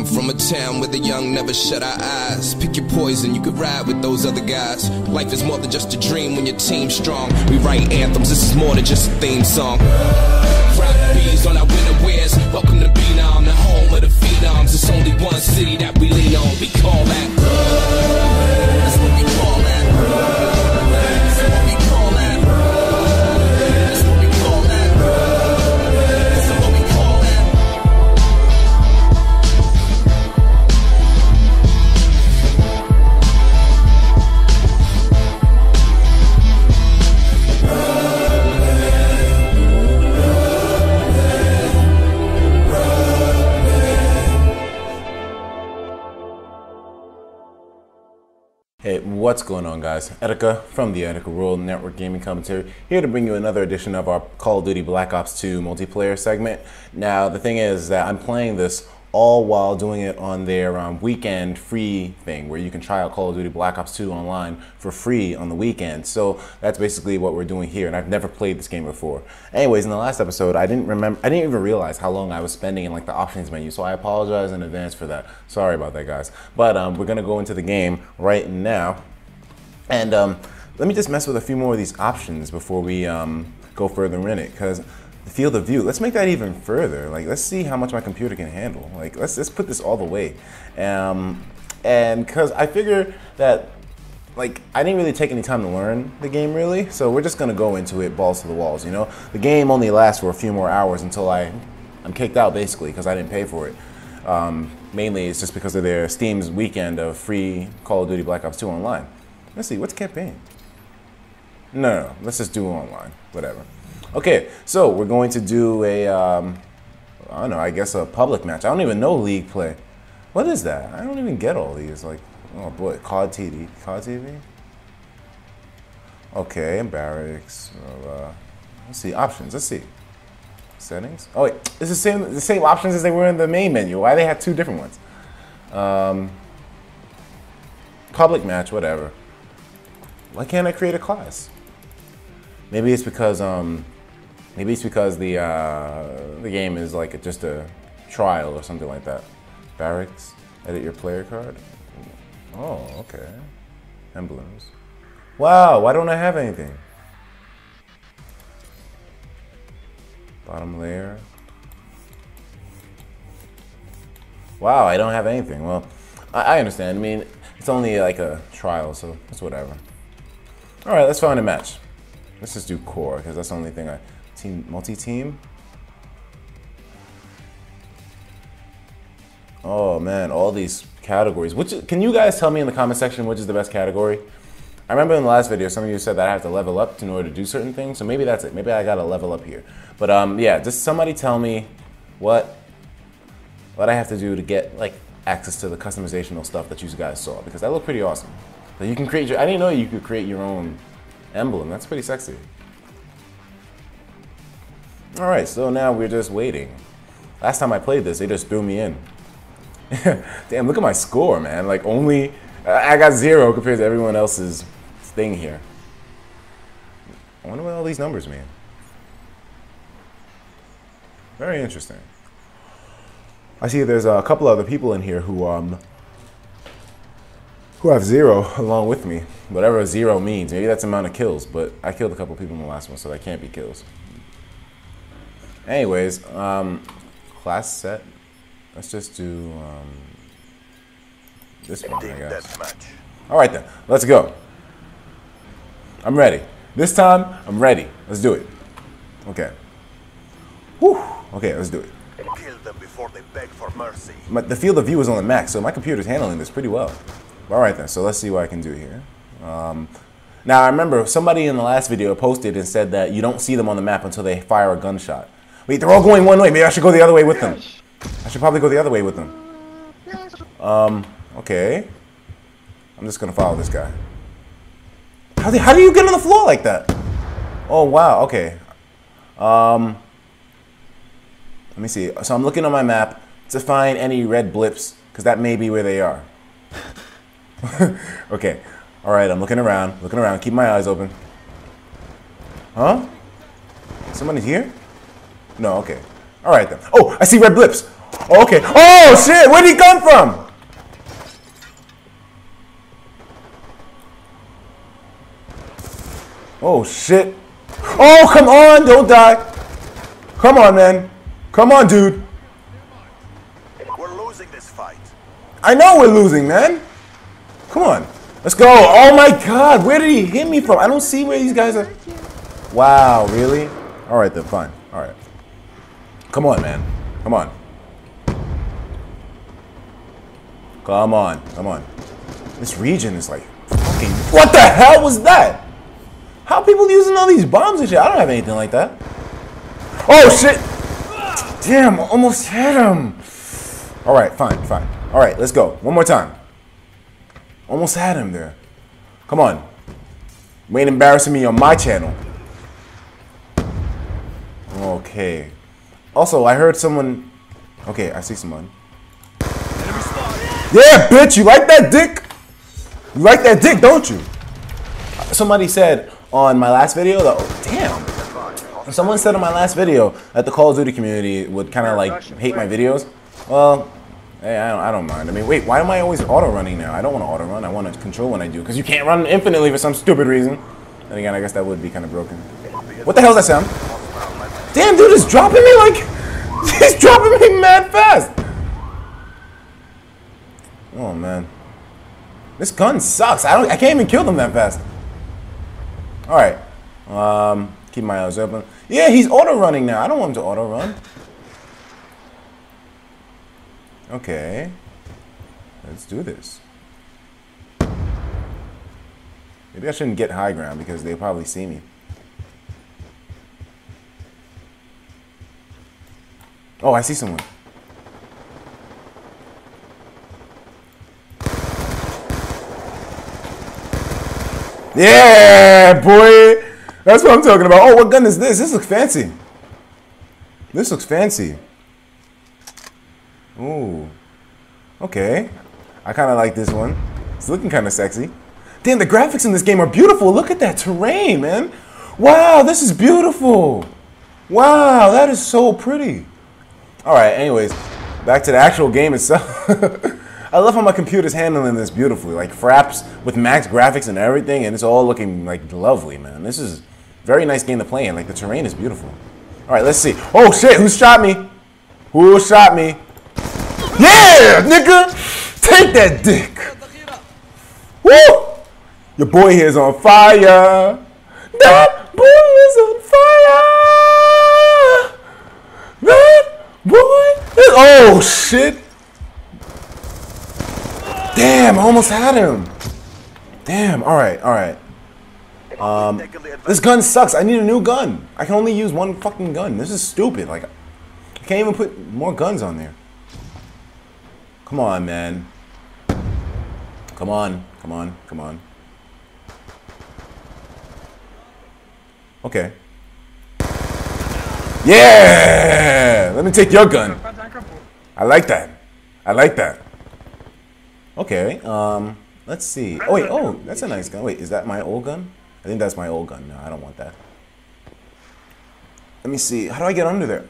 I'm from a town where the young never shut our eyes. Pick your poison, you could ride with those other guys. Life is more than just a dream when your team's strong. We write anthems, this is more than just a theme song. Rock bees on our winter wears. Welcome to Phenom, the home of the phenoms. It's only one city that we lean on. We call that. Hey, what's going on, guys? Etika from the Etika World Network Gaming Commentary here to bring you another edition of our Call of Duty Black Ops 2 multiplayer segment. Now, the thing is that I'm playing this all while doing it on their um, weekend free thing where you can try out Call of Duty Black Ops 2 online for free on the weekend. So that's basically what we're doing here, and I've never played this game before. Anyways, in the last episode, I didn't remember, I didn't even realize how long I was spending in like the options menu, so I apologize in advance for that. Sorry about that, guys. But um, we're gonna go into the game right now, and um, let me just mess with a few more of these options before we um, go further in it, because field of view. Let's make that even further. Like, let's see how much my computer can handle. Like, let's let's put this all the way. Um, and because I figure that, like, I didn't really take any time to learn the game really, so we're just gonna go into it balls to the walls. You know, the game only lasts for a few more hours until I, I'm kicked out basically because I didn't pay for it. Um, mainly, it's just because of their Steam's weekend of free Call of Duty Black Ops 2 online. Let's see, what's campaign? No, no, no, let's just do online. Whatever. Okay, so we're going to do a, um, I don't know, I guess a public match. I don't even know league play. What is that? I don't even get all these. Like, oh boy, COD TV. COD TV? Okay, barracks. Uh, let's see, options. Let's see. Settings. Oh wait, it's the same the same options as they were in the main menu. Why they have two different ones? Um, public match, whatever. Why can't I create a class? Maybe it's because um, maybe it's because the uh, the game is like just a trial or something like that. Barracks, edit your player card. Oh, okay. Emblems. Wow, why don't I have anything? Bottom layer. Wow, I don't have anything. Well, I, I understand. I mean, it's only like a trial, so it's whatever. All right, let's find a match. Let's just do core because that's the only thing I team multi-team. Oh man, all these categories. Which can you guys tell me in the comment section which is the best category? I remember in the last video some of you said that I have to level up in order to do certain things, so maybe that's it. Maybe I gotta level up here. But um, yeah, just somebody tell me what what I have to do to get like access to the customizational stuff that you guys saw because that looked pretty awesome. So you can create your. I didn't know you could create your own emblem. That's pretty sexy. All right, so now we're just waiting. Last time I played this, they just threw me in. Damn, look at my score, man. Like only I got zero compared to everyone else's thing here. I wonder what all these numbers mean. Very interesting. I see there's a couple other people in here who um who have zero along with me. Whatever zero means. Maybe that's amount of kills, but I killed a couple people in the last one, so that can't be kills. Anyways, um, class set. Let's just do um, this one, I guess. All right then, let's go. I'm ready. This time, I'm ready. Let's do it. Okay. Whew. Okay, let's do it. Kill them before they beg for mercy. My, the field of view is on the max, so my computer's handling this pretty well. All right then, so let's see what I can do here. Um, now I remember somebody in the last video posted and said that you don't see them on the map until they fire a gunshot. Wait, they're all going one way. Maybe I should go the other way with them. I should probably go the other way with them. Um, okay. I'm just gonna follow this guy. How, do- how do you get on the floor like that? Oh wow, okay. Um, let me see. So I'm looking on my map to find any red blips, because that may be where they are. okay. All right, I'm looking around, looking around. Keep my eyes open. Huh? Somebody's here? No, okay. All right then. Oh, I see red blips. Oh, okay. Oh shit! Where'd he come from? Oh shit! Oh come on! Don't die! Come on, man! Come on, dude! We're losing this fight. I know we're losing, man. Come on. Let's go. Oh my god, where did he hit me from? I don't see where these guys are. Wow, really? All right then, fine. All right. Come on, man. Come on. Come on. Come on. This region is like fucking. What the hell was that? How people using all these bombs and shit? I don't have anything like that. Oh shit! Damn, almost hit him. All right, fine, fine. All right, let's go. One more time. Almost had him there. Come on. You ain't embarrassing me on my channel. Okay. Also, I heard someone. Okay, I see someone. Yeah, bitch, you like that dick? You like that dick, don't you? Somebody said on my last video that. Oh, damn. Someone said on my last video that the Call of Duty community would kind of like hate my videos. Well, hey, I don't, I don't mind. I mean, wait, why am I always auto running now? I don't want to auto run. I want to control when I do because you can't run infinitely for some stupid reason. And again, I guess that would be kind of broken. What the hell is that sound? Damn, dude is dropping me like he's dropping me mad fast. Oh man, this gun sucks. I don't. I can't even kill them that fast. All right. Um, keep my eyes open. Yeah, he's auto running now. I don't want him to auto run. Okay. Let's do this. Maybe I shouldn't get high ground because they probably see me. Oh, I see someone. Yeah, boy. That's what I'm talking about. Oh, what gun is this? This looks fancy. This looks fancy. Ooh. Okay. I kind of like this one. It's looking kind of sexy. Damn, the graphics in this game are beautiful. Look at that terrain, man. Wow, this is beautiful. Wow, that is so pretty. All right, anyways, back to the actual game itself. I love how my computer's handling this beautifully. Like fraps with max graphics and everything, and it's all looking like lovely, man. This is very nice game to play in. Like the terrain is beautiful. All right, let's see. Oh shit, who shot me? Who shot me? Yeah, nigga! Take that dick! Woo! Your boy here is on fire boy is on fire! That boy is... Oh, shit! Damn, I almost had him! Damn, alright, alright. Um, this gun sucks. I need a new gun. I can only use one fucking gun. This is stupid. Like, I can't even put more guns on there. Come on, man. Come on, come on, come on. Okay. Yeah! Let me take your gun. I like that. I like that. Okay, um, let's see. Oh, wait, oh, that's a nice gun. Wait, is that my old gun? I think that's my old gun. No, I don't want that. Let me see. How do I get under there?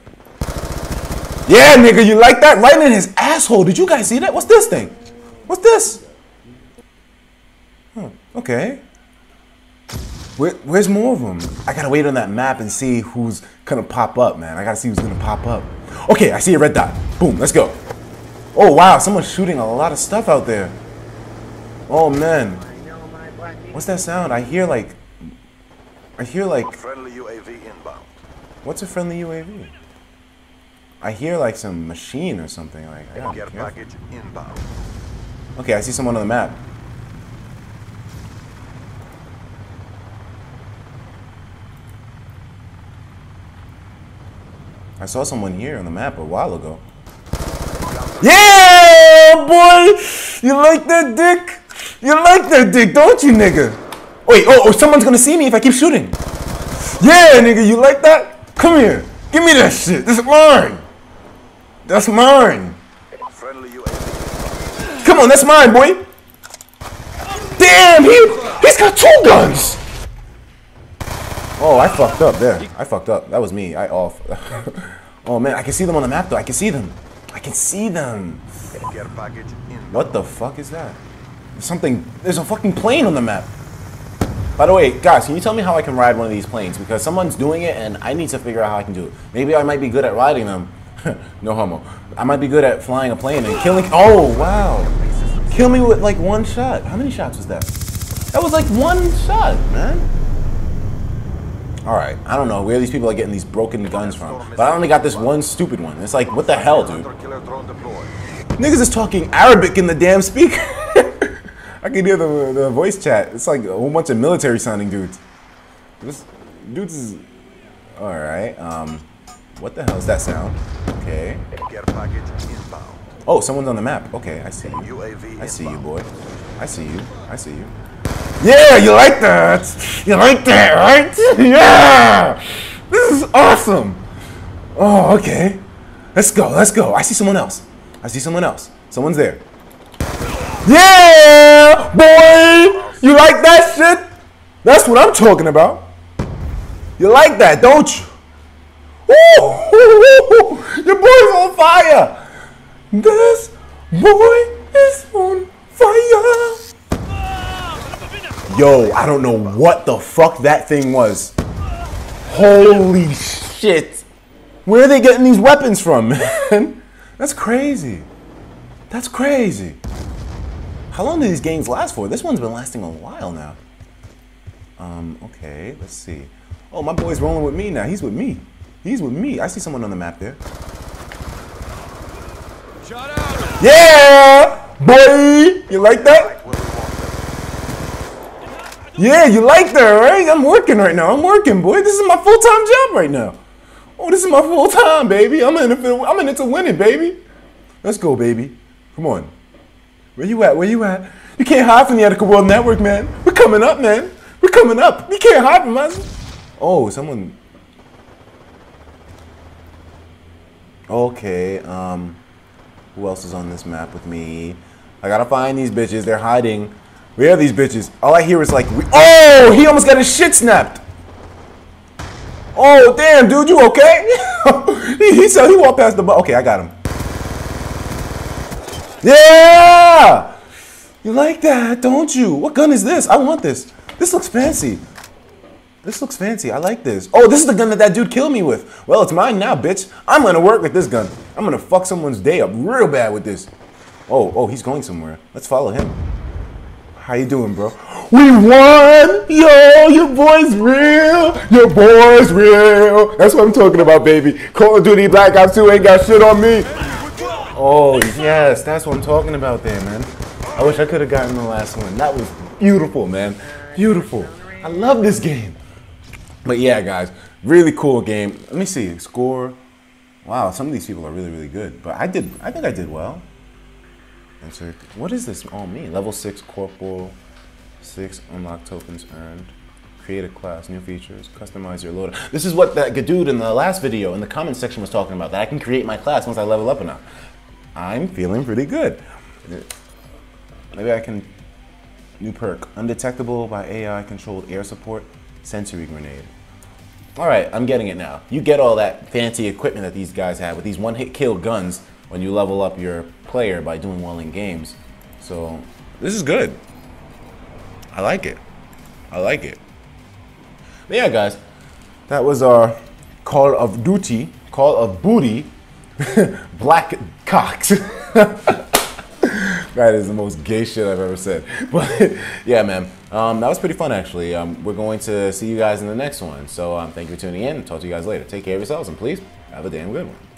Yeah, nigga, you like that? Right in his asshole. Did you guys see that? What's this thing? What's this? Huh, okay. Where, where's more of them? I gotta wait on that map and see who's gonna pop up, man. I gotta see who's gonna pop up. Okay, I see a red dot. Boom, let's go. Oh, wow, someone's shooting a lot of stuff out there. Oh, man. What's that sound? I hear like... I hear like... Friendly UAV inbound. What's a friendly UAV? I hear like some machine or something. Like, I gotta be Care careful. package inbound. Okay, I see someone on the map. I saw someone here on the map a while ago. Yeah, boy! You like that dick? You like that dick, don't you, nigga? Wait, oh, oh, someone's gonna see me if I keep shooting. Yeah, nigga, you like that? Come here. Give me that shit. This is mine. That's mine. Come on, that's mine, boy. Damn, he he's got two guns. Oh, I fucked up there. I fucked up. That was me. I off. oh man, I can see them on the map though. I can see them. I can see them. What the fuck is that? There's something. There's a fucking plane on the map. By the way, guys, can you tell me how I can ride one of these planes? Because someone's doing it, and I need to figure out how I can do it. Maybe I might be good at riding them. no homo. I might be good at flying a plane and killing. Oh wow! Kill me with like one shot. How many shots was that? That was like one shot, man. All right, I don't know where these people are getting these broken guns from, but I only got this one stupid one. It's like, what the hell, dude? Hunter killer drone deployed. Niggas is talking Arabic in the damn speaker. I can hear the, the voice chat. It's like a whole bunch of military sounding dudes. This dudes is all right. Um, what the hell is that sound? Okay. Care package inbound. Oh, someone's on the map. Okay, I see you. I see you, boy. I see you. I see you. Yeah, you like that? You like that, right? Yeah. This is awesome. Oh, okay. Let's go. Let's go. I see someone else. I see someone else. Someone's there. Yeah, boy. You like that shit? That's what I'm talking about. You like that, don't you? Woo! Your boy's on fire. This boy is on fire. Yo, I don't know what the fuck that thing was. Holy shit. Where are they getting these weapons from, man? That's crazy. That's crazy. How long do these games last for? This one's been lasting a while now. Um, okay, let's see. Oh, my boy's rolling with me now. He's with me. He's with me. I see someone on the map there. Yeah, boy. You like that? Where we want them. Yeah, you like that, right? I'm working right now. I'm working, boy. This is my full time job right now. Oh, this is my full time, baby. I'm in it. I'm in it to win it, baby. Let's go, baby. Come on. Where you at? Where you at? You can't hide from the Etika World Network, man. We're coming up, man. We're coming up. You can't hide from us. Oh, someone. Okay. Um, who else is on this map with me? I gotta find these bitches. They're hiding. Where are these bitches? All I hear is like, we- oh, he almost got his shit snapped. Oh, damn, dude, you okay? he, he said he walked past the. Bu- okay, I got him. Yeah! You like that, don't you? What gun is this? I want this. This looks fancy. This looks fancy. I like this. Oh, this is the gun that that dude killed me with. Well, it's mine now, bitch. I'm gonna work with this gun. I'm gonna fuck someone's day up real bad with this. Oh, oh, he's going somewhere. Let's follow him. How you doing, bro? We won! Yo, your boy's real! Your boy's real! That's what I'm talking about, baby. Call of Duty Black Ops 2 ain't got shit on me. Oh, yes, that's what I'm talking about there, man. I wish I could have gotten the last one. That was beautiful, man. Beautiful. I love this game. But yeah, guys, really cool game. Let me see. Score. Wow, some of these people are really, really good. But I did, I think I did well. Insert. What does this all mean? Level 6 corporal, 6 unlock tokens earned. Create a class, new features, customize your loader. This is what that dude in the last video in the comment section was talking about. That I can create my class once I level up enough. I'm feeling pretty good. Maybe I can. New perk. Undetectable by AI controlled air support, sensory grenade. Alright, I'm getting it now. You get all that fancy equipment that these guys have with these one hit kill guns when you level up your player by doing well in games. So, this is good. I like it. I like it. But yeah, guys, that was our Call of Duty, Call of Booty, Black Cocks. that is the most gay shit I've ever said. But yeah, man, um, that was pretty fun actually. Um, we're going to see you guys in the next one. So um, thank you for tuning in. Talk to you guys later. Take care of yourselves and please have a damn good one.